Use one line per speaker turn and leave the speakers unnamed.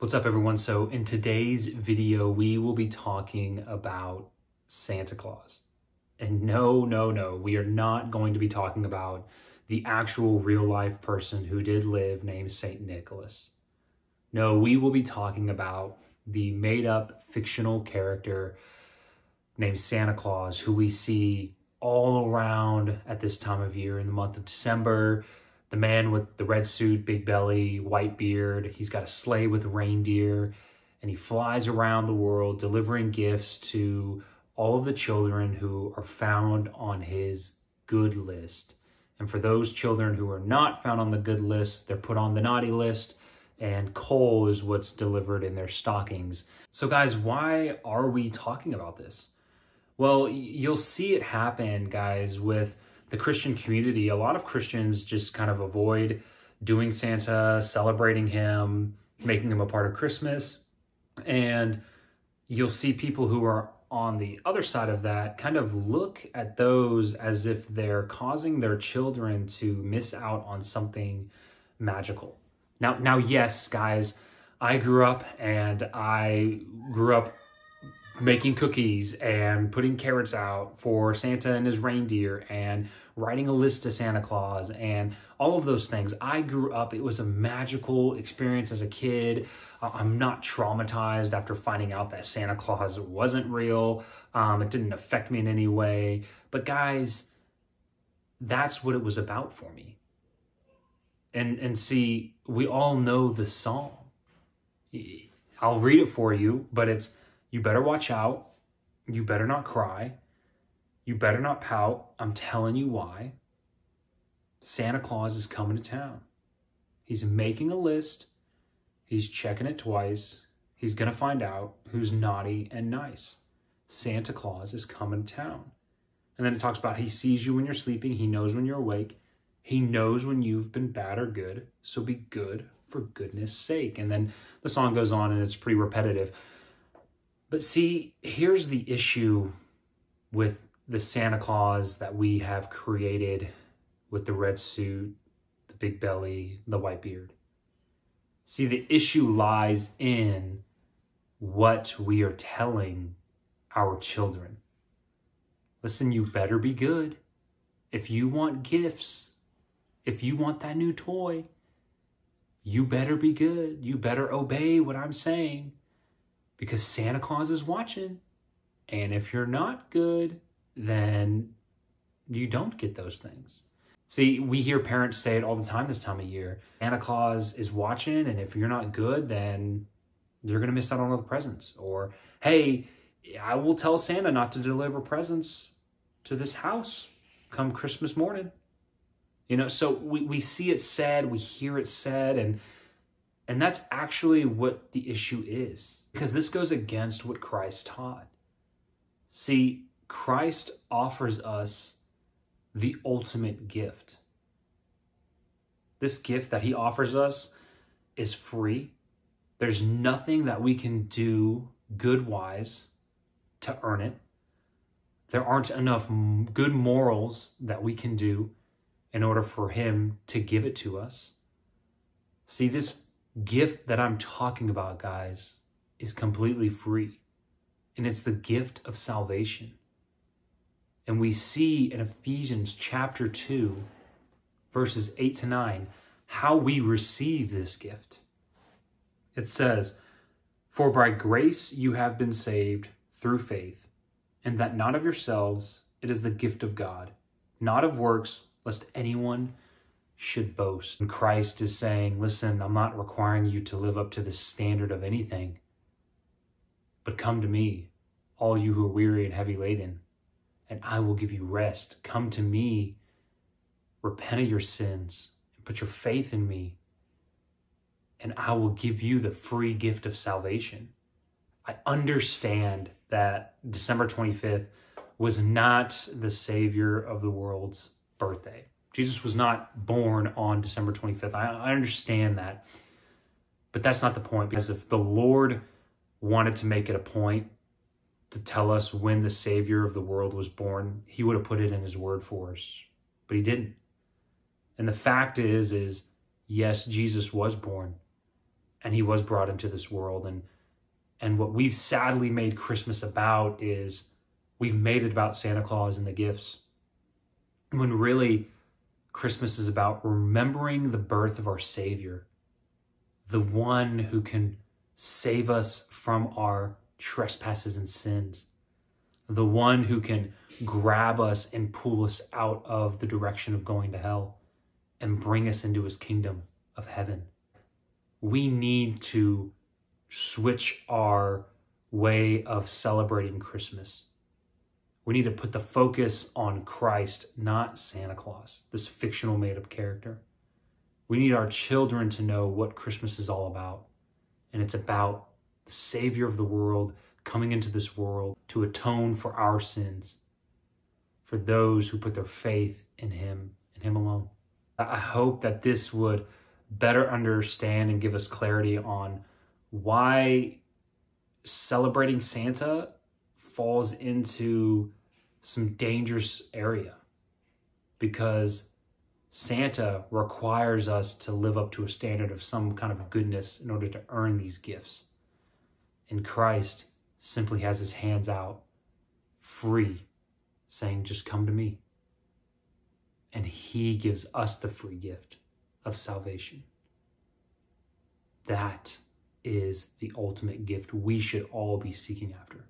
What's up everyone? So in today's video, we will be talking about Santa Claus. And no, no, no, we are not going to be talking about the actual real life person who did live named St. Nicholas. No, we will be talking about the made up fictional character named Santa Claus who we see all around at this time of year in the month of December, the man with the red suit, big belly, white beard. He's got a sleigh with reindeer, and he flies around the world delivering gifts to all of the children who are found on his good list. And for those children who are not found on the good list, they're put on the naughty list, and coal is what's delivered in their stockings. So, guys, why are we talking about this? Well, you'll see it happen, guys, with the Christian community, a lot of Christians just kind of avoid doing Santa, celebrating him, making him a part of Christmas. And you'll see people who are on the other side of that kind of look at those as if they're causing their children to miss out on something magical. Now now yes, guys, I grew up and I grew up making cookies and putting carrots out for Santa and his reindeer and writing a list to Santa Claus and all of those things. I grew up, it was a magical experience as a kid. I'm not traumatized after finding out that Santa Claus wasn't real. Um, it didn't affect me in any way. But guys, that's what it was about for me. And and see, we all know the song. I'll read it for you, but it's you better watch out. You better not cry. You better not pout. I'm telling you why. Santa Claus is coming to town. He's making a list. He's checking it twice. He's going to find out who's naughty and nice. Santa Claus is coming to town. And then it talks about he sees you when you're sleeping. He knows when you're awake. He knows when you've been bad or good. So be good for goodness sake. And then the song goes on and it's pretty repetitive. But see, here's the issue with the Santa Claus that we have created with the red suit, the big belly, the white beard. See, the issue lies in what we are telling our children. Listen, you better be good. If you want gifts, if you want that new toy, you better be good. You better obey what I'm saying because Santa Claus is watching. And if you're not good, then you don't get those things. See, we hear parents say it all the time this time of year. Santa Claus is watching, and if you're not good, then you're going to miss out on all the presents. Or, hey, I will tell Santa not to deliver presents to this house come Christmas morning. You know, so we, we see it said, we hear it said, and and that's actually what the issue is, because this goes against what Christ taught. See, Christ offers us the ultimate gift. This gift that he offers us is free. There's nothing that we can do good wise to earn it. There aren't enough good morals that we can do in order for him to give it to us. See, this gift that I'm talking about, guys, is completely free. And it's the gift of salvation. And we see in Ephesians chapter 2, verses 8 to 9, how we receive this gift. It says, For by grace you have been saved through faith, and that not of yourselves, it is the gift of God, not of works, lest anyone should boast. And Christ is saying, listen, I'm not requiring you to live up to the standard of anything, but come to me, all you who are weary and heavy laden, and I will give you rest. Come to me, repent of your sins, and put your faith in me, and I will give you the free gift of salvation. I understand that December 25th was not the Savior of the world's birthday. Jesus was not born on December 25th. I, I understand that. But that's not the point because if the Lord wanted to make it a point to tell us when the Savior of the world was born, he would have put it in his word for us. But he didn't. And the fact is, is yes, Jesus was born. and he was brought into this world and and what we've sadly made Christmas about is we've made it about Santa Claus and the gifts. When really Christmas is about remembering the birth of our Savior, the one who can save us from our trespasses and sins, the one who can grab us and pull us out of the direction of going to hell and bring us into his kingdom of heaven. We need to switch our way of celebrating Christmas. We need to put the focus on Christ, not Santa Claus, this fictional made up character. We need our children to know what Christmas is all about. And it's about the Savior of the world coming into this world to atone for our sins, for those who put their faith in Him and Him alone. I hope that this would better understand and give us clarity on why celebrating Santa falls into some dangerous area because Santa requires us to live up to a standard of some kind of goodness in order to earn these gifts. And Christ simply has his hands out free, saying, Just come to me. And he gives us the free gift of salvation. That is the ultimate gift we should all be seeking after.